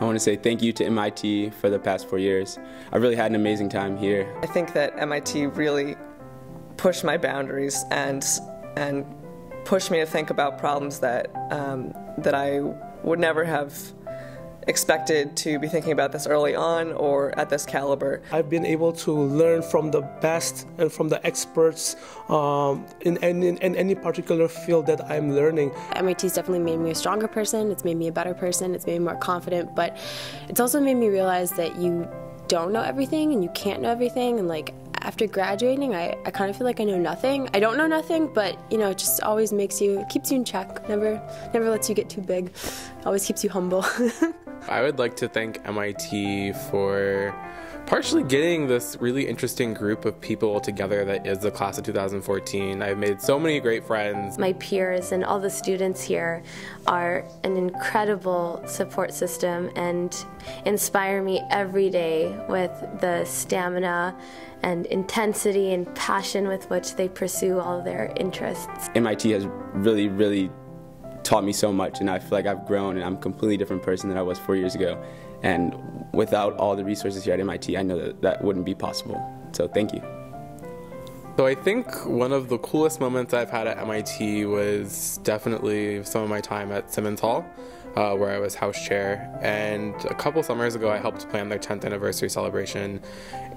want to say thank you to MIT for the past four years. I really had an amazing time here. I think that MIT really pushed my boundaries and and pushed me to think about problems that um, that I would never have expected to be thinking about this early on or at this caliber. I've been able to learn from the best and from the experts um, in, in, in, any particular field that I'm learning. MIT's definitely made me a stronger person, it's made me a better person, it's made me more confident, but it's also made me realize that you don't know everything and you can't know everything and like after graduating I, I kind of feel like I know nothing. I don't know nothing, but you know, it just always makes you it keeps you in check. Never never lets you get too big. Always keeps you humble. I would like to thank MIT for partially getting this really interesting group of people together that is the class of 2014. I've made so many great friends. My peers and all the students here are an incredible support system and inspire me every day with the stamina and intensity and passion with which they pursue all their interests. MIT has really, really taught me so much and I feel like I've grown and I'm a completely different person than I was four years ago. And without all the resources here at MIT, I know that that wouldn't be possible. So thank you. So I think one of the coolest moments I've had at MIT was definitely some of my time at Simmons Hall, uh, where I was house chair. And a couple summers ago, I helped plan their 10th anniversary celebration.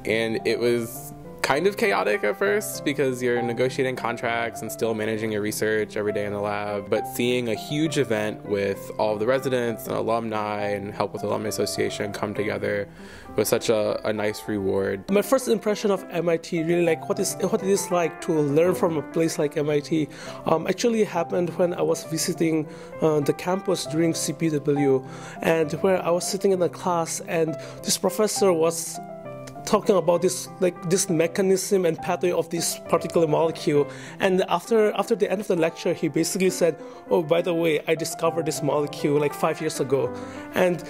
And it was kind of chaotic at first because you're negotiating contracts and still managing your research every day in the lab. But seeing a huge event with all of the residents and alumni and help with alumni association come together was such a, a nice reward. My first impression of MIT, really like what is what it is like to learn from a place like MIT, um, actually happened when I was visiting uh, the campus during CPW, and where I was sitting in a class and this professor was talking about this like this mechanism and pathway of this particular molecule. And after after the end of the lecture, he basically said, "Oh, by the way, I discovered this molecule like five years ago," and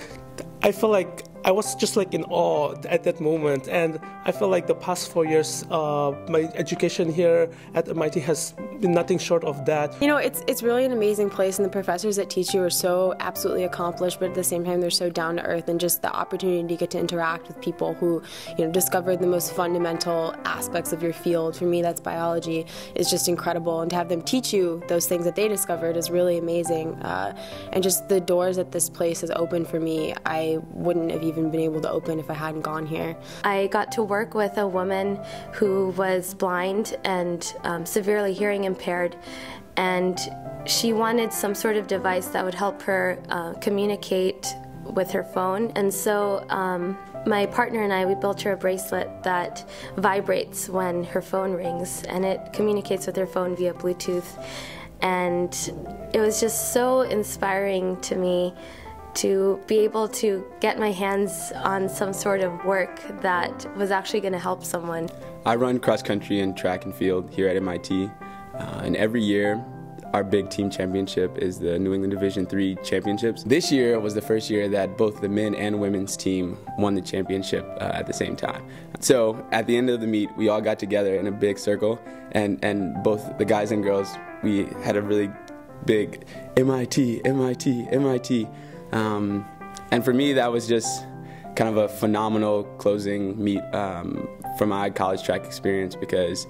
I felt like I was just like in awe at that moment, and I feel like the past four years, uh, my education here at MIT has been nothing short of that. You know, it's it's really an amazing place, and the professors that teach you are so absolutely accomplished, but at the same time, they're so down to earth, and just the opportunity to get to interact with people who, you know, discovered the most fundamental aspects of your field. For me, that's biology. Is just incredible, and to have them teach you those things that they discovered is really amazing. Uh, and just the doors that this place has opened for me, I wouldn't have even even been able to open if I hadn't gone here. I got to work with a woman who was blind and um, severely hearing impaired, and she wanted some sort of device that would help her uh, communicate with her phone. And so um, my partner and I, we built her a bracelet that vibrates when her phone rings, and it communicates with her phone via Bluetooth. And it was just so inspiring to me to be able to get my hands on some sort of work that was actually going to help someone. I run cross country and track and field here at MIT, uh, and every year our big team championship is the New England Division III Championships. This year was the first year that both the men and women's team won the championship uh, at the same time. So at the end of the meet, we all got together in a big circle, and, and both the guys and girls, we had a really big MIT, MIT, MIT. Um, and for me, that was just kind of a phenomenal closing meet um, for my college track experience because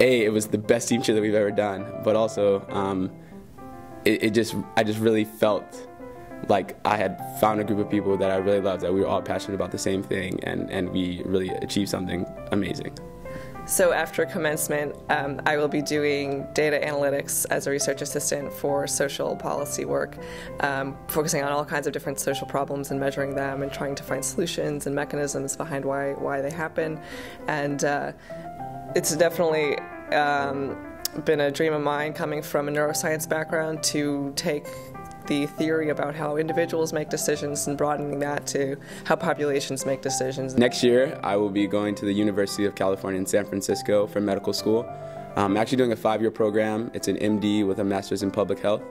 a it was the best team cheer that we've ever done, but also um, it, it, just I just really felt like I had found a group of people that I really loved that we were all passionate about the same thing and and we really achieved something amazing. So after commencement, um, I will be doing data analytics as a research assistant for social policy work, um, focusing on all kinds of different social problems and measuring them and trying to find solutions and mechanisms behind why why they happen. And uh, it's definitely um, been a dream of mine coming from a neuroscience background to take the theory about how individuals make decisions and broadening that to how populations make decisions. Next year, I will be going to the University of California in San Francisco for medical school. I'm actually doing a five-year program. It's an MD with a master's in public health,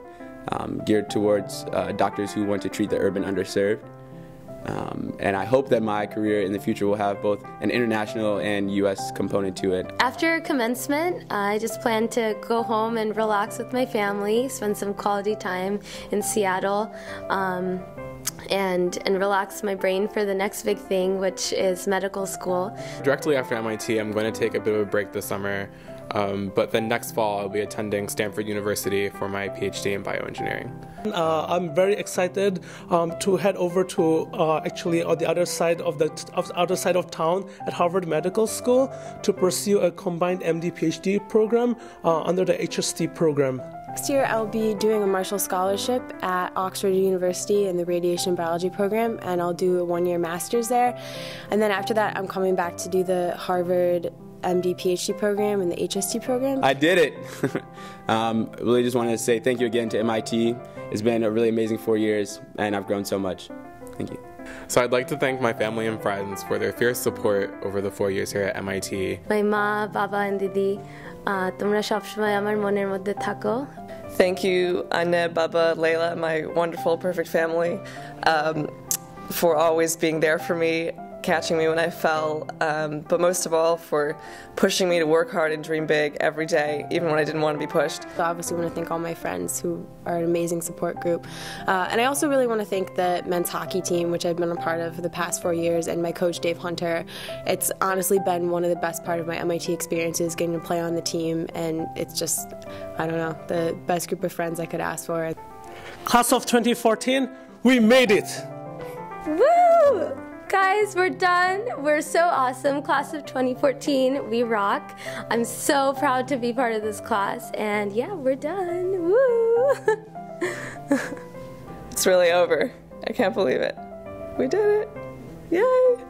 um, geared towards uh, doctors who want to treat the urban underserved. Um, and I hope that my career in the future will have both an international and U.S. component to it. After commencement, I just plan to go home and relax with my family, spend some quality time in Seattle. Um, and, and relax my brain for the next big thing, which is medical school. Directly after MIT, I'm going to take a bit of a break this summer. Um, but then next fall, I'll be attending Stanford University for my PhD in bioengineering. Uh, I'm very excited um, to head over to uh, actually on the other side of the of the other side of town at Harvard Medical School to pursue a combined MD PhD program uh, under the HST program. Next year, I'll be doing a Marshall Scholarship at Oxford University in the Radiation Biology program, and I'll do a one year master's there. And then after that, I'm coming back to do the Harvard MD PhD program and the HST program. I did it. um, really just wanted to say thank you again to MIT. It's been a really amazing four years, and I've grown so much. Thank you. So I'd like to thank my family and friends for their fierce support over the four years here at MIT. My ma, baba, and didi, তোমরা সবসময় আমার মনের মধ্যে থাকো Thank you, Annette, Baba, Layla, my wonderful, perfect family, um, for always being there for me, catching me when I fell, um, but most of all for pushing me to work hard and dream big every day, even when I didn't want to be pushed. I obviously want to thank all my friends who are an amazing support group. Uh, and I also really want to thank the men's hockey team, which I've been a part of for the past four years, and my coach, Dave Hunter. It's honestly been one of the best part of my MIT experiences, getting to play on the team, and it's just, I don't know, the best group of friends I could ask for. Class of 2014, we made it! Woo! Guys, we're done. We're so awesome. Class of 2014, we rock. I'm so proud to be part of this class. And yeah, we're done. Woo! it's really over. I can't believe it. We did it. Yay!